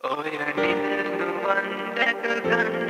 Oh, you're living the one that.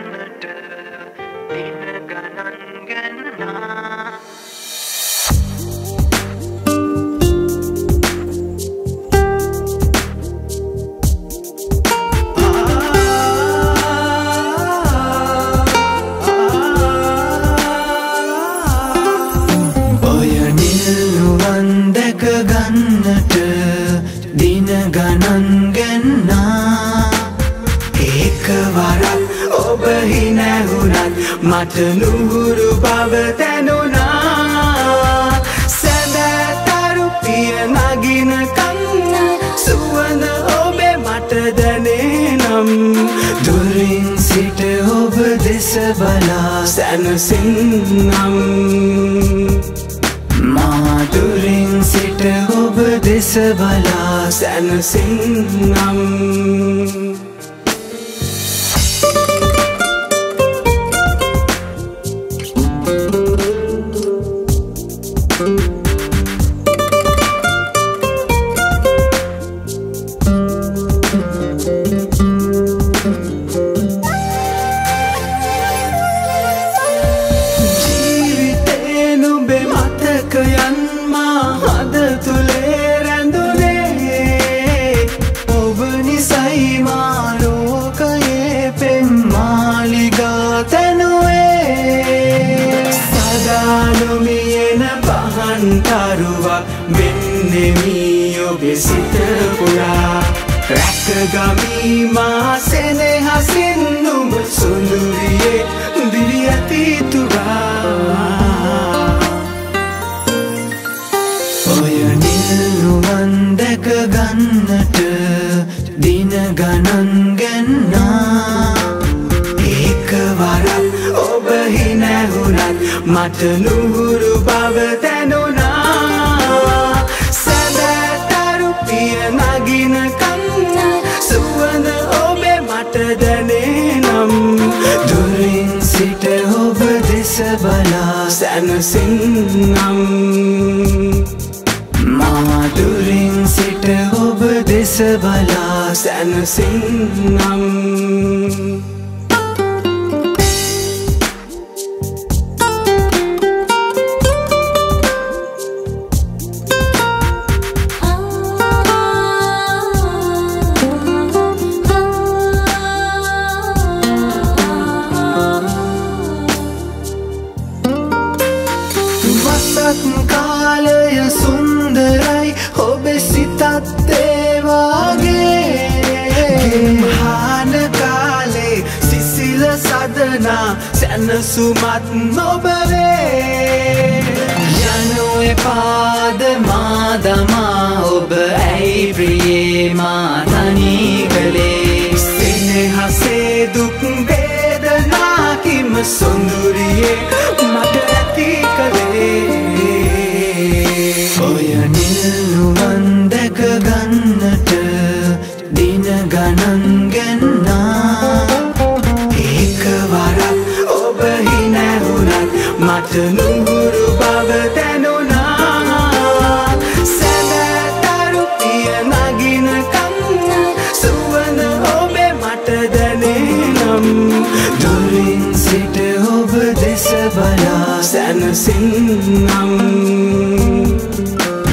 මට නුහුරු බව තැනුනා සැදැතරු පිය නගින කන්න සුවඳ ඔබේ මට දැනේ නම් දුරින් සිට ඔබ දෙස බලා සැනසින්නම්. මාදුරින් සිට ඔබ දෙස බලා සැනසින්නම්. පහන් තරුවක් වෙන්නෙමී ඔබේ සිත පුරා. රැකගමී මා සෙනෙහසින් නුඹ සුඳුරියේ දිවි ඇති තුරා. ඔය නිල්නුවන් දැක ගන්නට දින ගණන් ගැන්නා. ඒක වරක් ඔබ හිනැහුනත් මට නුහුරු බව සැදැතරු පිය නගින කන්න සුවඳ ඔබේ මට දැනේ නම් දුරින් සිට ඔබ දෙස බලා සැනසින්නම්. මාදුරින් සිට ඔබ දෙස බලා සැනසින්නම්. ඒවාගේ හාන කාලේ සිසිල සදනා සැනසුමත් නොබවේ. යනු එපාද මාදමා ඔබ ඇයි ප්‍රියේ මා තනී කළේ සෙනෙහසේ දුක් වේදනාකිම සොඳුරියේ මට ඇති කළේ. ඔය නිල්නුවන් මට නුහුරු බව තැනුනා සැදැතරු පිය නගින කන්න සුවඳ ඔබේ මට දැනේ නම් දුරින් සිට ඔබ දෙස බලා සැනසින්නම්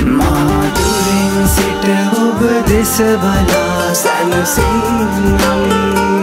මාදුරින් සිට ඔබ දෙස බලා සැනසින්නම්